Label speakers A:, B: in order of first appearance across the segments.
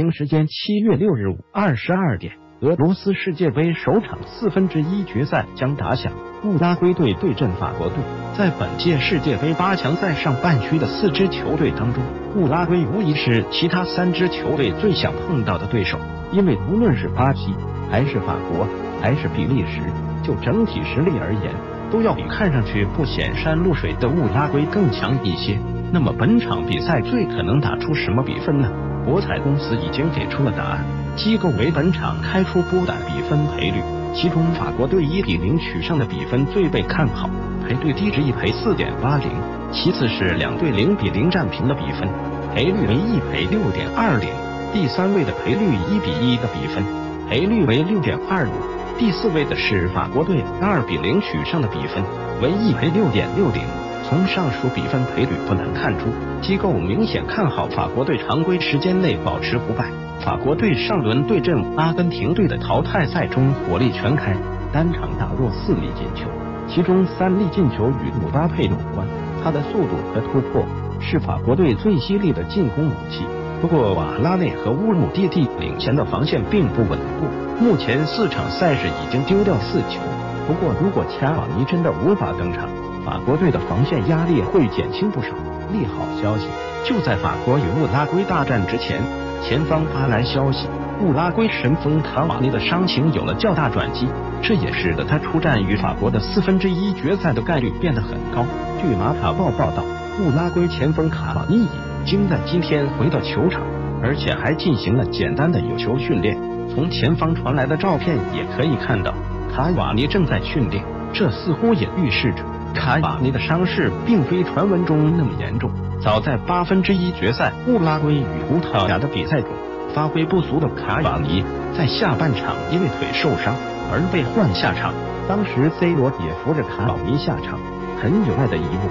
A: 北京时间七月六日午二十二点，俄罗斯世界杯首场四分之一决赛将打响，乌拉圭队对阵法国队。在本届世界杯八强赛上半区的四支球队当中，乌拉圭无疑是其他三支球队最想碰到的对手，因为无论是巴西，还是法国，还是比利时，就整体实力而言，都要比看上去不显山露水的乌拉圭更强一些。那么本场比赛最可能打出什么比分呢？博彩公司已经给出了答案，机构为本场开出波胆比分赔率，其中法国队一比零取胜的比分最被看好，赔率低至一赔四点八零，其次是两队零比零战平的比分，赔率为一赔六点二零，第三位的赔率一比一的比分，赔率为六点二五，第四位的是法国队二比零取胜的比分为一赔六点六零。从上述比分赔率不难看出，机构明显看好法国队常规时间内保持不败。法国队上轮对阵阿根廷队的淘汰赛中火力全开，单场打入四粒进球，其中三粒进球与姆巴佩有关。他的速度和突破是法国队最犀利的进攻武器。不过瓦拉内和乌姆蒂蒂领衔的防线并不稳固，目前四场赛事已经丢掉四球。不过如果卡瓦尼真的无法登场，法国队的防线压力会减轻不少。利好消息，就在法国与乌拉圭大战之前，前方发来消息，乌拉圭神锋卡瓦尼的伤情有了较大转机，这也使得他出战与法国的四分之一决赛的概率变得很高。据马卡报报道，乌拉圭前锋卡瓦尼已经在今天回到球场，而且还进行了简单的有球训练。从前方传来的照片也可以看到，卡瓦尼正在训练，这似乎也预示着。卡瓦尼的伤势并非传闻中那么严重。早在八分之一决赛乌拉圭与葡萄牙的比赛中，发挥不俗的卡瓦尼在下半场因为腿受伤而被换下场。当时 C 罗也扶着卡瓦尼下场，很有爱的一幕。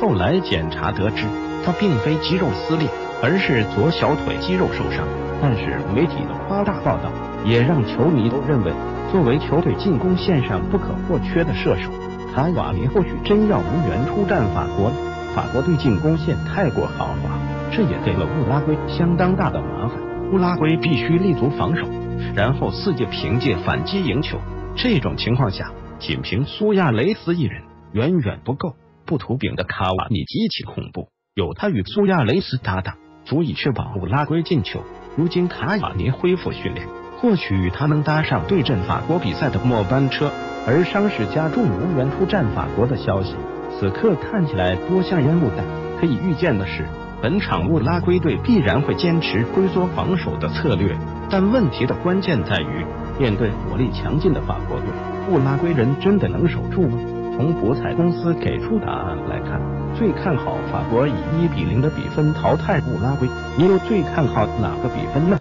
A: 后来检查得知，他并非肌肉撕裂，而是左小腿肌肉受伤。但是媒体的夸大报道也让球迷都认为，作为球队进攻线上不可或缺的射手。卡瓦尼或许真要无缘出战法国了。法国队进攻线太过豪华，这也给了乌拉圭相当大的麻烦。乌拉圭必须立足防守，然后四界凭借反击赢球。这种情况下，仅凭苏亚雷斯一人远远不够。不图饼的卡瓦尼极其恐怖，有他与苏亚雷斯搭档，足以确保乌拉圭进球。如今卡瓦尼恢复训练，或许他能搭上对阵法国比赛的末班车。而伤势加重无缘出战法国的消息，此刻看起来多像烟雾弹。可以预见的是，本场乌拉圭队必然会坚持龟缩防守的策略。但问题的关键在于，面对火力强劲的法国队，乌拉圭人真的能守住吗？从博彩公司给出答案来看，最看好法国以一比零的比分淘汰乌拉圭。你又最看好哪个比分呢？